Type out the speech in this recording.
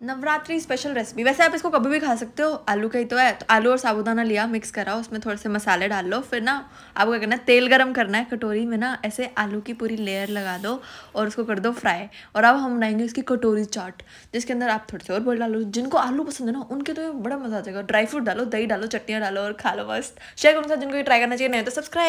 Navratri special recipe वैसे आप इसको कभी भी खा सकते हो। आलू का ही तो है। तो आलू और साबुदाना लिया मिक्स करा, उसमें थोड़े से मसाले डाल लो। फिर ना आपको क्या करना है, तेल गरम करना है कटोरी में ना, ऐसे आलू की पूरी लेयर लगा दो और उसको कर दो फ्राई और अब हम बनाएँगे उसकी कटोरी चाट, जिसके अंदर आप थोड़े से और बोल डालो। जिनको आलू पसंद है ना, उनके तो बड़ा मज़ा आ जाएगा। ड्राई फ्रूट डालो, दही डालो, चटनियाँ डालो और खा लो मस्त। शेयर करूँ जिनको ट्राई करना चाहिए नहीं तो सब्सक्राइब